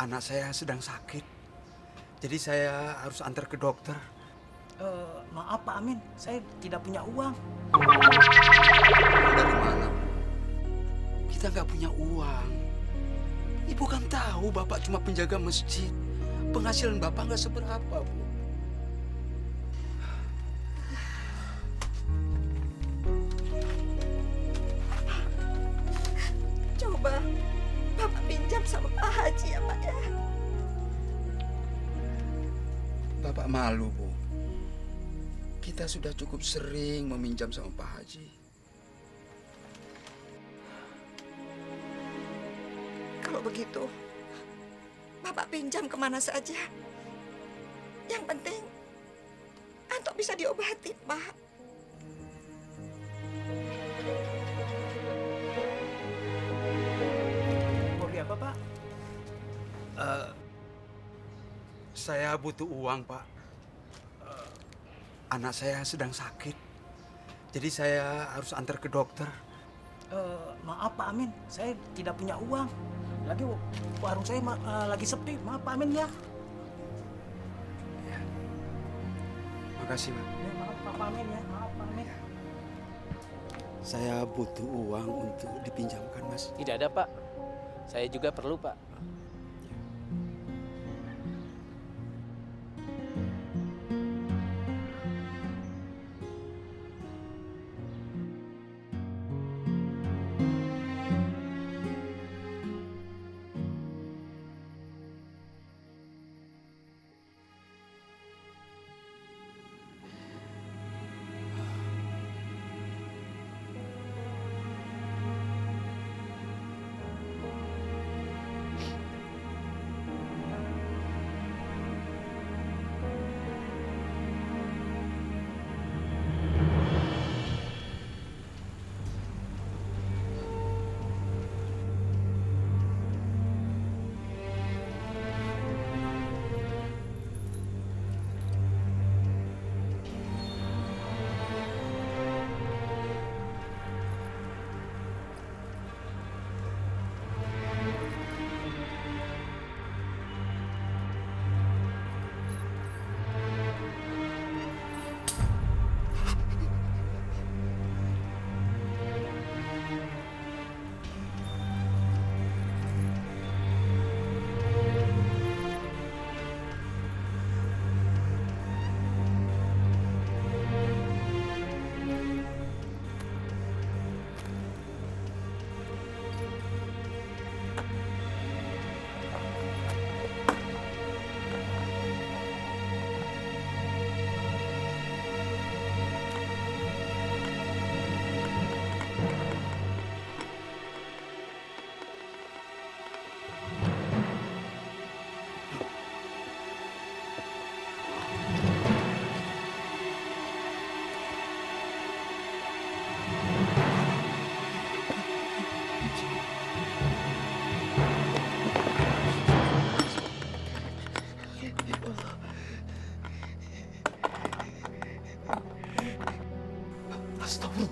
anak saya sedang sakit. Jadi saya harus antar ke dokter. Eh, maaf Pak Amin, saya tidak punya uang. Dari mana? Kita nggak punya uang. Ibu kan tahu Bapak cuma penjaga masjid. Penghasilan Bapak nggak seberapa, Bu. Bapak malu, Bu. Kita sudah cukup sering meminjam sama Pak Haji. Kalau begitu, Bapak pinjam ke mana saja. Yang penting, Antok bisa diobati, Pak. Saya butuh uang, Pak. Eh, anak saya sedang sakit. Jadi saya harus antar ke dokter. Eh, maaf Pak Amin, saya tidak punya uang. Lagi warung saya ma- eh, lagi sepi. Maaf Pak Amin ya. Makasih, Pak. Ya, maaf Pak Amin ya, maaf Pak Amin. Saya butuh uang untuk dipinjamkan, Mas. Tidak ada, Pak. Saya juga perlu, Pak.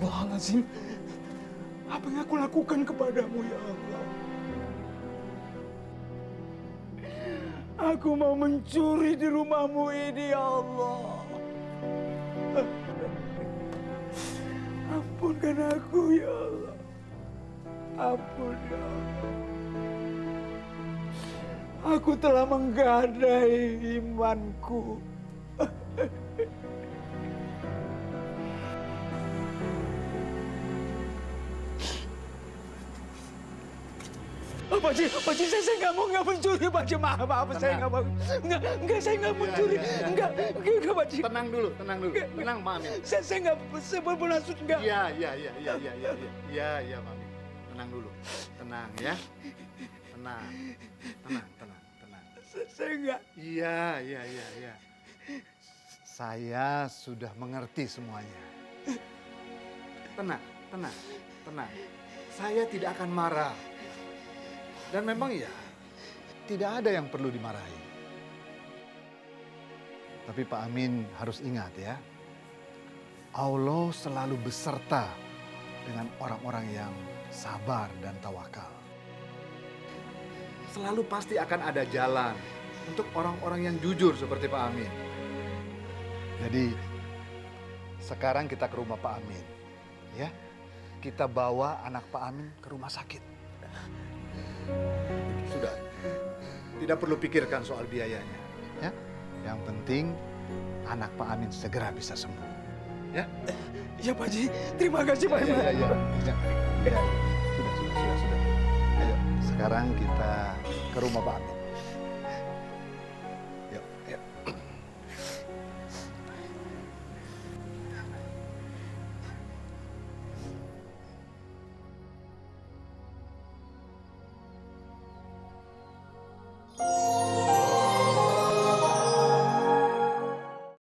Astagfirullahaladzim. Apa yang aku lakukan kepadamu ya Allah? Aku mau mencuri di rumahmu ini ya Allah. Ampunkan aku ya Allah. Ampun ya Allah. Aku telah menggadai imanku. Pak Ji, Pak Ji, saya nggak mau nggak mencuri, Pak Ji. Maaf, maaf, saya nggak mau. Nggak, nggak, saya nggak iya, mencuri. Iya, iya. Nggak, nggak, Pak Ji. Tenang dulu, tenang dulu. Tenang, Mami. Saya, saya nggak, saya bermaksud nggak. Iya, iya, iya, iya, iya, iya, iya, iya, Mami. Tenang dulu, tenang ya. Tenang, tenang, tenang, tenang. Saya nggak. Iya, iya, iya, iya. Saya sudah mengerti semuanya. Tenang, tenang, tenang. Saya tidak akan marah. Dan memang ya, tidak ada yang perlu dimarahi. Tapi Pak Amin harus ingat ya, Allah selalu beserta dengan orang-orang yang sabar dan tawakal. selalu pasti akan ada jalan untuk orang-orang yang jujur seperti Pak Amin. Jadi sekarang kita ke rumah Pak Amin. Ya. Kita bawa anak Pak Amin ke rumah sakit. Tidak perlu pikirkan soal biayanya. Ya. Yang penting anak Pak Amin segera bisa sembuh. Ya. Ya Pak Haji, terima kasih Pak Ya, Haji. ya, ya. Ya, ya. Sudah, sudah, sudah, sudah. Ayo, sekarang kita ke rumah Pak Amin.